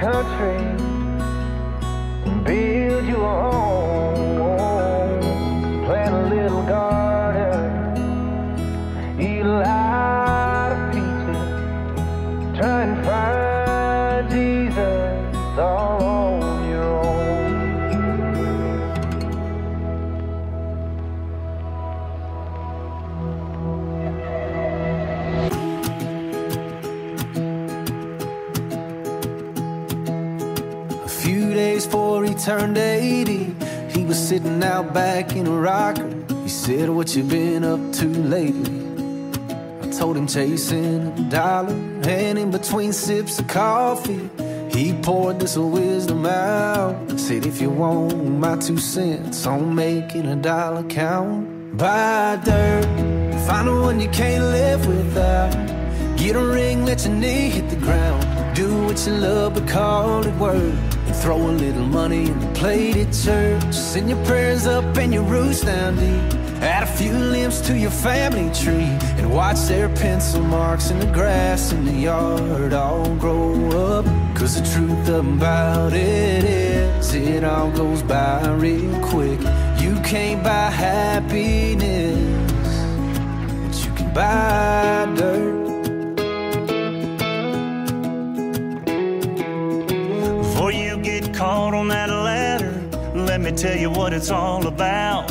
country. Turned 80. He was sitting out back in a rocker. He said, What you been up to lately? I told him chasing a dollar, and in between sips of coffee, he poured this wisdom out. Said, If you want my two cents on making a dollar count, buy dirt, find the one you can't live without. Get a ring, let your knee hit the ground. Do what you love, but call it work. Throw a little money in the plate at church. Send your prayers up and your roots down deep. Add a few limbs to your family tree. And watch their pencil marks in the grass in the yard all grow up. Cause the truth about it is, it all goes by real quick. You can't buy happiness, but you can buy let me tell you what it's all about.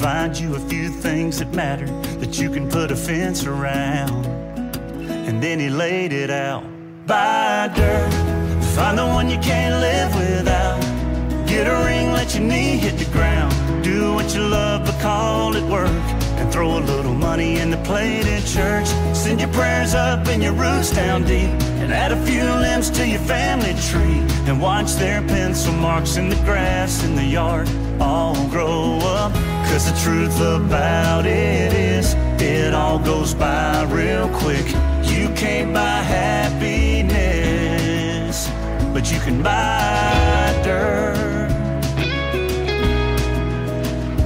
Find you a few things that matter that you can put a fence around. And then he laid it out. Buy dirt, find the one you can't live without. Get a ring, let your knee hit the ground. Do what you love, but call it work. And throw a little money in the plate in church. Send your prayers up and your roots down deep. And add a few limbs to your family tree. And watch their pencil marks in the grass in the yard all grow up. Cause the truth about it is, it all goes by real quick. You can't buy happiness, but you can buy dirt.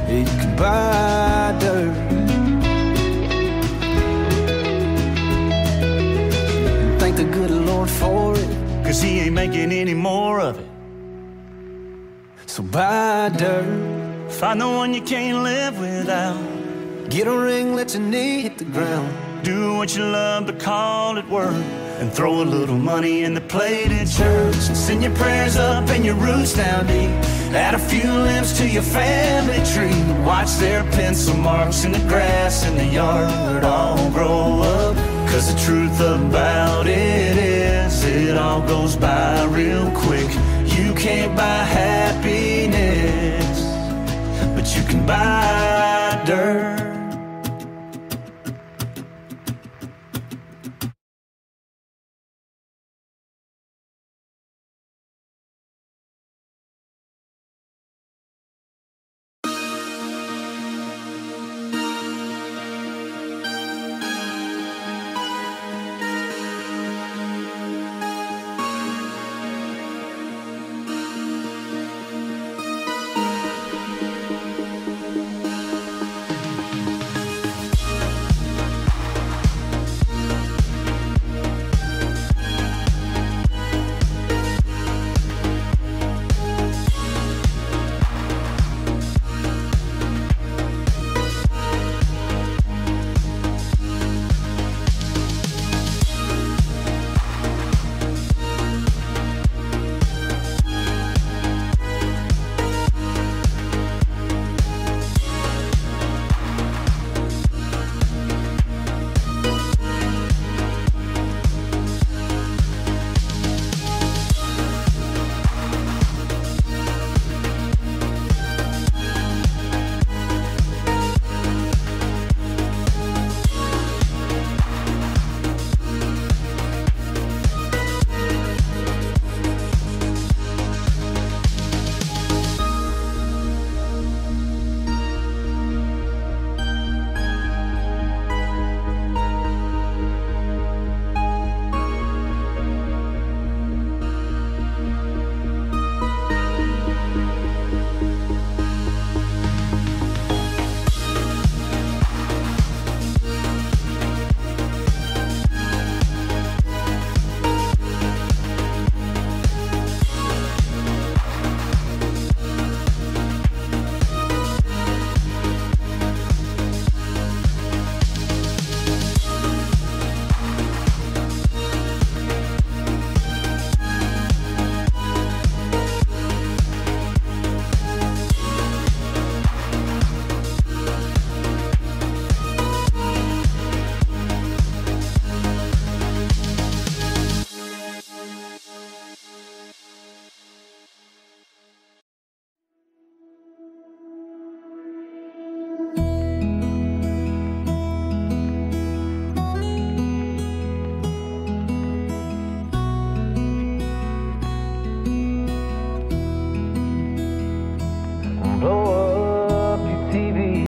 You can buy dirt. Thank the good Lord for it. Cause he ain't making any more of it. So buy dirt. Find the one you can't live without. Get a ring, let your knee hit the ground. Do what you love, but call it work. And throw a little money in the plate at church. And send your prayers up and your roots down deep. Add a few limbs to your family tree. Watch their pencil marks in the grass in the yard all grow up. Cause the truth about it is, it all goes by real quick. You can't buy happiness, but you can buy